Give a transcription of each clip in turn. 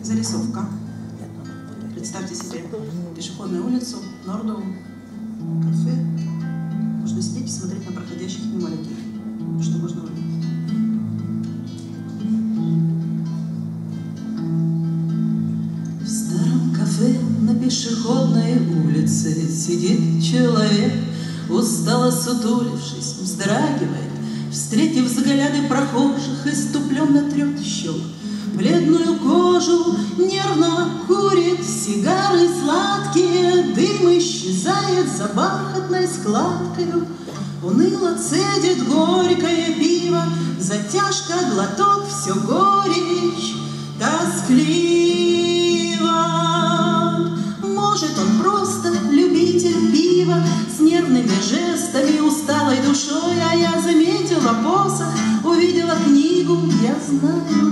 Зарисовка. Представьте себе пешеходную улицу, Норду, кафе. Можно сидеть и смотреть на проходящих мимо людей. Что можно увидеть? В старом кафе на пешеходной улице Сидит человек, устало сутулившись, вздрагивает, Встретив взгляды прохожих, иступленно трет щек, Бледную кожу нервно курит Сигары сладкие, дым исчезает За бархатной складкою. Уныло цедит горькое пиво, Затяжка, глоток, все горечь, тоскливо. Может, он просто любитель пива С нервными жестами, усталой душой, А я заметила посох, увидела книгу, Я знаю,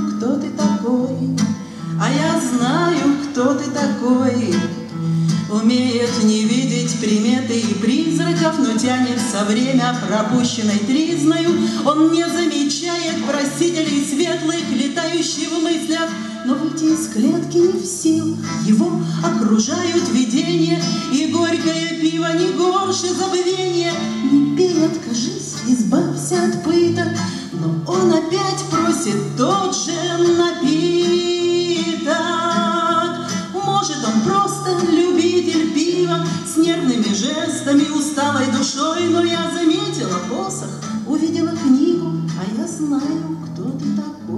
кто ты такой. Умеет не видеть приметы и призраков, Но тянется время пропущенной тризною. Он не замечает просителей светлых, Летающих в мыслях, но выйти из клетки не в сил. Его окружают видения, И горькое пиво не горше забвения. Не пей, откажись, избавься от пыток, Но он опять просит тот же С нервными жестами, усталой душой, Но я заметила посох, увидела книгу, А я знаю, кто ты такой.